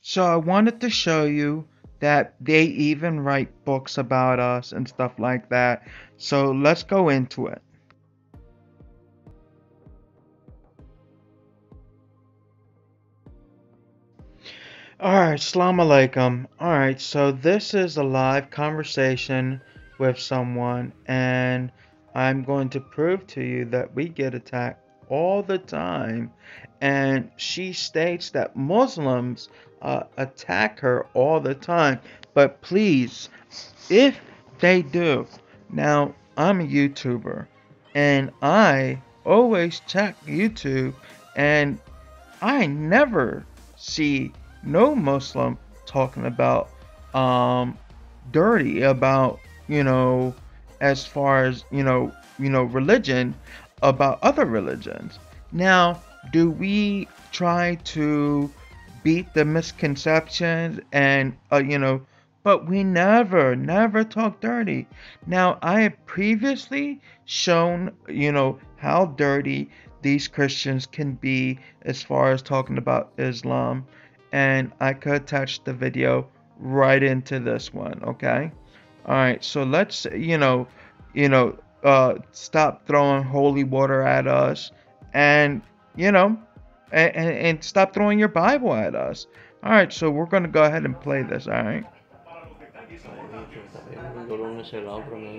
So I wanted to show you that they even write books about us and stuff like that. So let's go into it. Alright, Salam Alaikum. Alright, so this is a live conversation with someone, and I'm going to prove to you that we get attacked all the time. And she states that Muslims uh, attack her all the time. But please, if they do, now I'm a YouTuber, and I always check YouTube, and I never see no Muslim talking about um dirty about you know as far as you know you know religion about other religions now do we try to beat the misconceptions and uh, you know but we never never talk dirty now i have previously shown you know how dirty these christians can be as far as talking about islam and I could attach the video right into this one, okay? All right, so let's, you know, you know, uh, stop throwing holy water at us and, you know, and, and, and stop throwing your Bible at us. All right, so we're going to go ahead and play this, all right?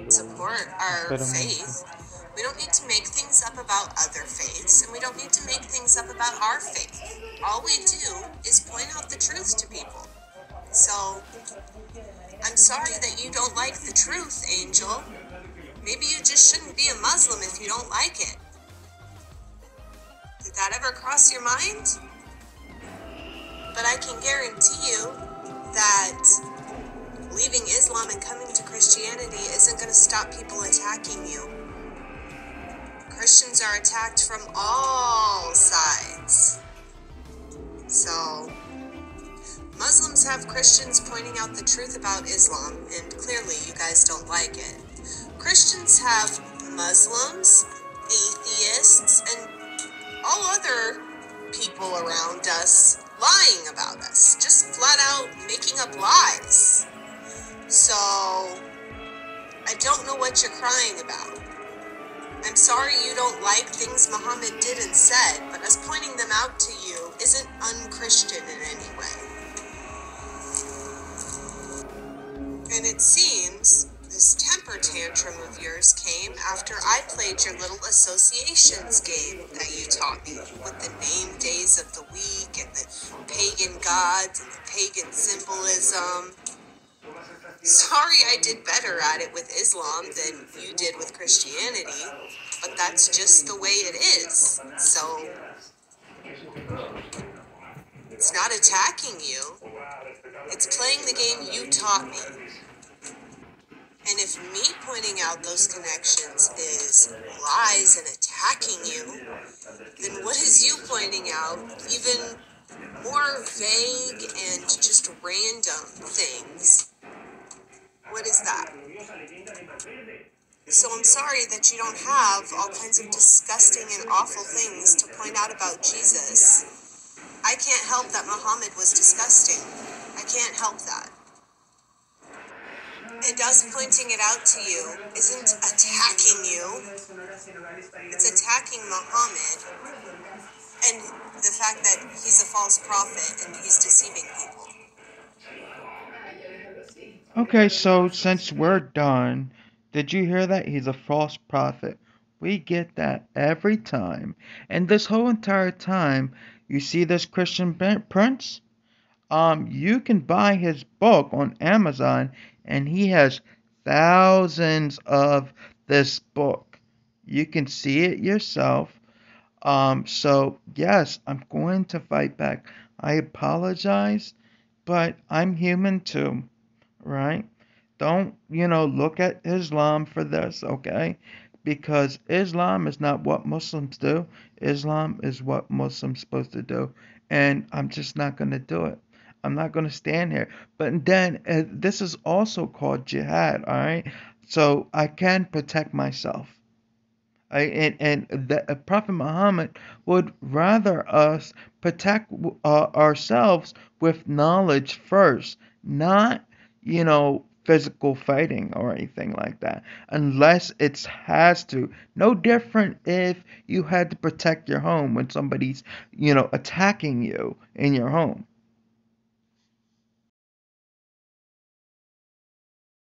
Support our faith. We don't need to make things up about other faiths, and we don't need to make things up about our faith. All we do is point out the truth to people. So, I'm sorry that you don't like the truth, Angel. Maybe you just shouldn't be a Muslim if you don't like it. Did that ever cross your mind? But I can guarantee you that leaving Islam and coming to Christianity isn't going to stop people attacking you. Christians are attacked from all sides. So, Muslims have Christians pointing out the truth about Islam, and clearly you guys don't like it. Christians have Muslims, atheists, and all other people around us lying about us, just flat out making up lies. So, I don't know what you're crying about. I'm sorry you don't like things Muhammad did and said, but us pointing them out to you isn't unchristian in any way. This temper tantrum of yours came after I played your little associations game that you taught me with the name days of the week and the pagan gods and the pagan symbolism. Sorry I did better at it with Islam than you did with Christianity, but that's just the way it is. So, it's not attacking you, it's playing the game you taught me. If me pointing out those connections is lies and attacking you, then what is you pointing out even more vague and just random things? What is that? So I'm sorry that you don't have all kinds of disgusting and awful things to point out about Jesus. I can't help that Muhammad was disgusting. I can't help that. And us pointing it out to you isn't attacking you. It's attacking Muhammad and the fact that he's a false prophet and he's deceiving people. Okay, so since we're done, did you hear that? He's a false prophet. We get that every time. And this whole entire time, you see this Christian Prince? Um, you can buy his book on Amazon, and he has thousands of this book. You can see it yourself. Um, so yes, I'm going to fight back. I apologize, but I'm human too right? Don't, you know, look at Islam for this, okay? Because Islam is not what Muslims do. Islam is what Muslims supposed to do. And I'm just not going to do it. I'm not going to stand here. But then uh, this is also called jihad, all right? So I can protect myself. I, and and the uh, Prophet Muhammad would rather us protect uh, ourselves with knowledge first, not you know physical fighting or anything like that unless it has to no different if you had to protect your home when somebody's you know attacking you in your home